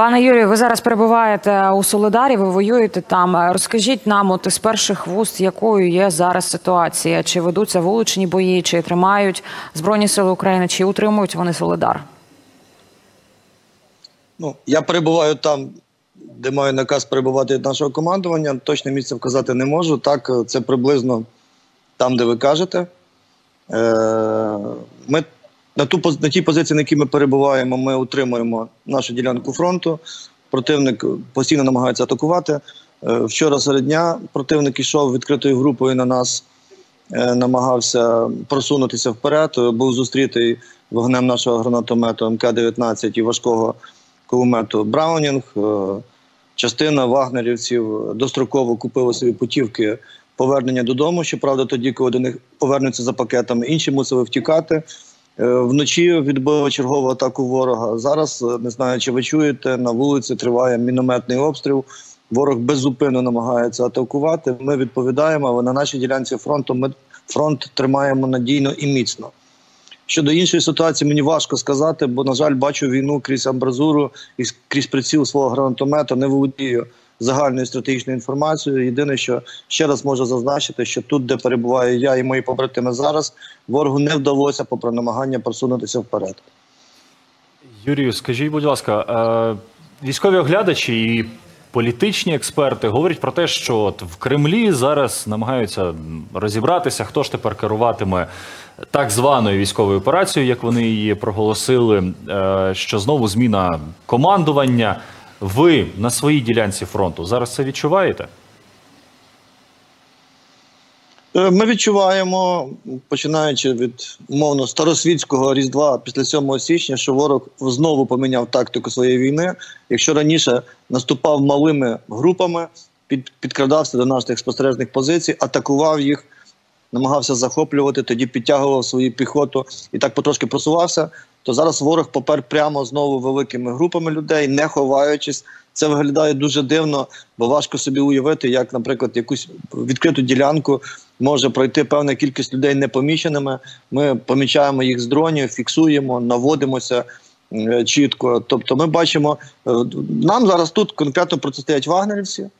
Пане Юрію, ви зараз перебуваєте у Солидарі, ви воюєте там. Розкажіть нам, от із перших вуст, якою є зараз ситуація? Чи ведуться вуличні бої, чи тримають Збройні Сили України, чи утримують вони Солидар? Ну, я перебуваю там, де маю наказ перебувати від нашого командування. Точне місце вказати не можу. Так, це приблизно там, де ви кажете. Е, Ми на ту на тій позиції, на якій ми перебуваємо, ми утримуємо нашу ділянку фронту. Противник постійно намагається атакувати. Е, Вчора серед дня противник йшов відкритою групою на нас, е, намагався просунутися вперед. Був зустрітий вогнем нашого гранатомету МК-19 і важкого кулемету Браунінг. Е, Частина вагнерівців достроково купила собі путівки повернення додому. Щоправда, тоді, коли до них повернуться за пакетами, інші мусили втікати. Е, Вночі відбили чергову атаку ворога. Зараз е, не знаю, чи ви чуєте, на вулиці триває мінометний обстріл. Ворог беззупинно намагається атакувати. Ми відповідаємо, але на нашій ділянці фронту ми фронт тримаємо надійно і міцно. Щодо іншої ситуації, мені важко сказати, бо, на жаль, бачу війну крізь амбразуру і крізь приціл свого гранатомета, не володію загальною стратегічною інформацією. Єдине, що ще раз можу зазначити, що тут, де перебуваю я і мої побратими зараз, ворогу не вдалося, попри намагання просунутися вперед. Юрію, скажіть, будь ласка, е, військові оглядачі і політичні експерти говорять про те, що от в Кремлі зараз намагаються розібратися, хто ж тепер керуватиме так званою військовою операцією, як вони її проголосили, е, що знову зміна командування. Ви на своїй ділянці фронту зараз це відчуваєте? Е, Ми відчуваємо, починаючи від умовно старосвітського різдва після 7 січня, що ворог знову поміняв тактику своєї війни. Якщо раніше наступав малими групами, під, підкрадався до наших спостережних позицій, атакував їх, намагався захоплювати, тоді підтягував свою піхоту і так потрошки просувався. То зараз ворог попер прямо знову великими групами людей, не ховаючись. Це виглядає дуже дивно, бо важко собі уявити, як, наприклад, якусь відкриту ділянку може пройти певна кількість людей непоміченими. Ми помічаємо їх з дронів, фіксуємо, наводимося чітко. Тобто, ми бачимо, е, нам зараз тут конкретно протистоять вагнерівці.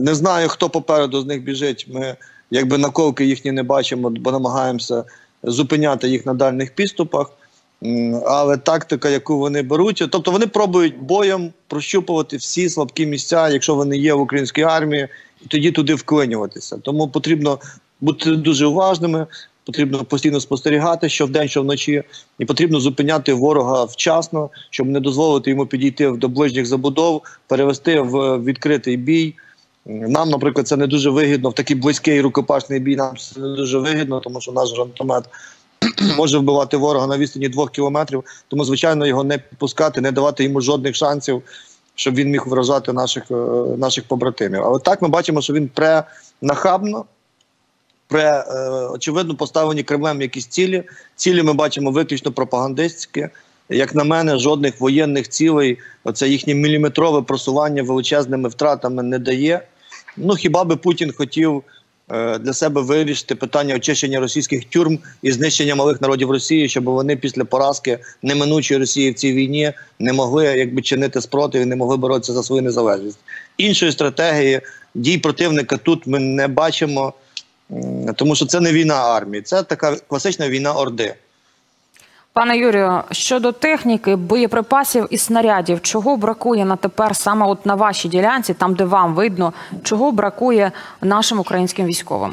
Не знаю, хто попереду з них біжить. Ми якби наколки їхні не бачимо, бо намагаємося зупиняти їх на дальних підступах. Але тактика, яку вони беруть, тобто вони пробують боєм прощупувати всі слабкі місця, якщо вони є в українській армії, і тоді туди вклинюватися. Тому потрібно бути дуже уважними, потрібно постійно спостерігати, що вдень, що вночі, і потрібно зупиняти ворога вчасно, щоб не дозволити йому підійти до ближніх забудов, перевести в відкритий бій. Нам, наприклад, це не дуже вигідно в такий близький рукопашний бій. Нам це не дуже вигідно, тому що наш гранатомет може вбивати ворога на відстані двох кілометрів. Тому, звичайно, його не підпускати, не давати йому жодних шансів, щоб він міг вражати наших, е, наших побратимів. Але так ми бачимо, що він пре нахабно, пре е, очевидно поставлені Кремлем якісь цілі. Цілі ми бачимо виключно пропагандистські. Як на мене, жодних воєнних цілей, оце їхнє міліметрове просування величезними втратами не дає. Ну хіба би Путін хотів е, для себе вирішити питання очищення російських тюрм і знищення малих народів Росії, щоб вони після поразки неминучої Росії в цій війні не могли якби чинити спротив і не могли боротися за свою незалежність. Іншої стратегії дій противника тут ми не бачимо, тому що це не війна армії, це така класична війна орди. Пане Юрію, щодо техніки, боєприпасів і снарядів, чого бракує на тепер саме от на вашій ділянці, там де вам видно, чого бракує нашим українським військовим?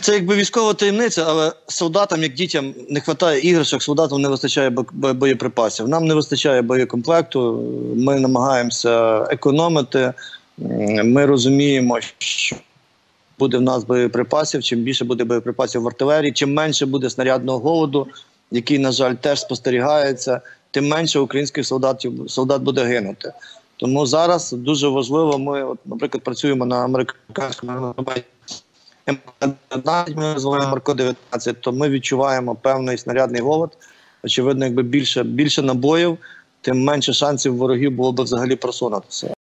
Це якби військова таємниця, але солдатам, як дітям, не вистачає іграшок, солдатам не вистачає бо- бо- боєприпасів. Нам не вистачає боєкомплекту. Ми намагаємося економити. Ми розуміємо, що буде в нас боєприпасів. Чим більше буде боєприпасів в артилерії, чим менше буде снарядного голоду, який, на жаль, теж спостерігається, тим менше українських солдатів солдат буде гинути. Тому зараз дуже важливо. Ми, от, наприклад, працюємо на американському М15, ми називаємо Марко 19, то ми відчуваємо певний снарядний голод. Очевидно, якби більше, більше набоїв, тим менше шансів ворогів було б взагалі просунутися.